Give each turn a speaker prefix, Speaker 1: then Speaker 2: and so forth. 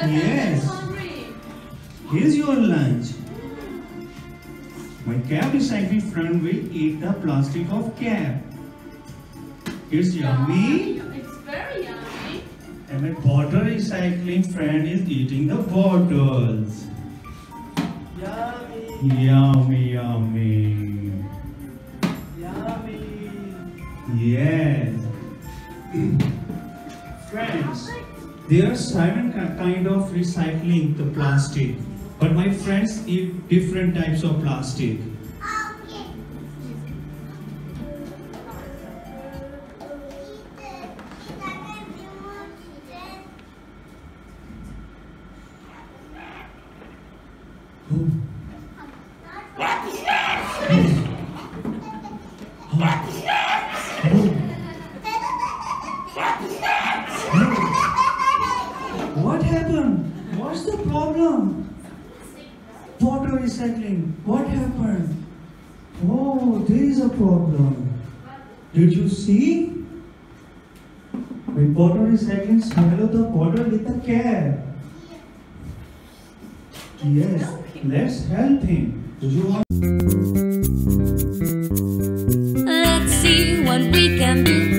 Speaker 1: Chef,
Speaker 2: Yes.
Speaker 1: I'm so hungry.
Speaker 2: Here's your lunch. My cab recycling friend will eat the plastic of cab. It's yummy.
Speaker 1: It's very yummy.
Speaker 2: And my bottle recycling friend is eating the bottles.
Speaker 3: Yummy.
Speaker 2: Yummy, yummy.
Speaker 3: Yummy.
Speaker 2: Yes. Friends, there are seven ki- kind of recycling the plastic, but my friends eat different types of plastic. What happened? What's the problem? Water recycling. What happened? Oh, there is a problem. Did you see? We water recycling swallow the water with the care. Yes, let's help him. Do you want? Let's see what we can do.